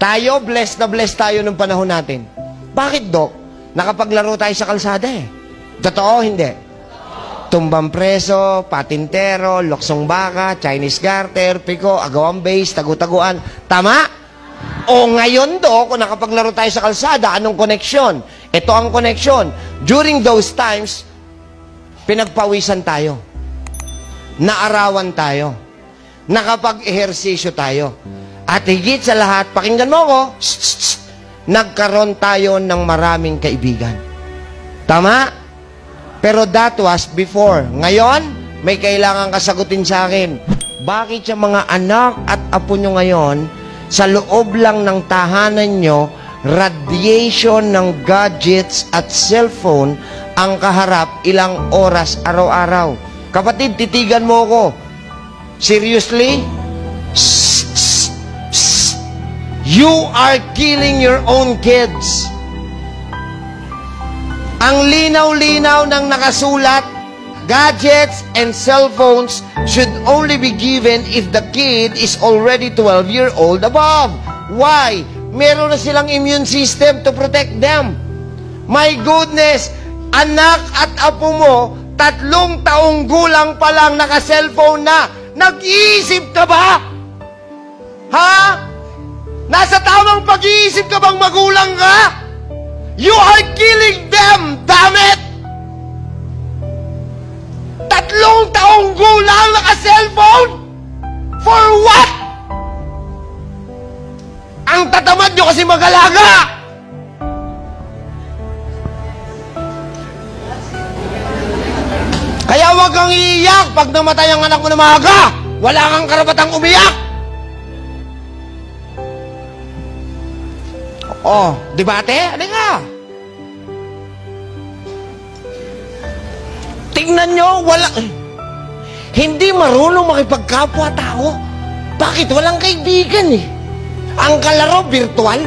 Tayo, blessed na blessed tayo nung panahon natin. Bakit, Dok? Nakapaglaro tayo sa kalsada eh. Totoo, hindi? Tumbang preso, patintero, loksong baka, Chinese garter, piko, agawang base, tagu-taguan. Tama? O ngayon do, kung nakapaglaro tayo sa kalsada, anong koneksyon? Ito ang koneksyon. During those times, pinagpawisan tayo. Naarawan tayo. Nakapag-ehersisyo tayo. At higit sa lahat, pakinggan mo ko, nagkaroon tayo ng maraming kaibigan. Tama? Pero that was before. Ngayon, may kailangan kasagutin sa akin. Bakit yung mga anak at apo nyo ngayon, sa loob lang ng tahanan nyo, radiation ng gadgets at cellphone ang kaharap ilang oras araw-araw. Kapatid, titigan mo ko. Seriously? Shh. You are killing your own kids. Ang linaw-linaw ng nakasulat, gadgets and cellphones should only be given if the kid is already 12 year old above. Why? Meron na silang immune system to protect them. My goodness, anak at apo mo, tatlong taong gulang pa lang naka-cellphone na. Nag-iisip ka ba? Nasa tamang pag-iisip ka bang magulang ka? You are killing them, damn it! Tatlong taong gulang naka-cellphone? For what? Ang tatamad nyo kasi mag-alaga! Kaya huwag kang iiyak pag namatay ang anak mo na maaga! Wala kang karapatang umiyak! Oh, debate? Ano nga? Tingnan nyo, wala... Hindi marunong makipagkapwa-tao. Bakit? Walang kaibigan eh. Ang kalaro, virtual.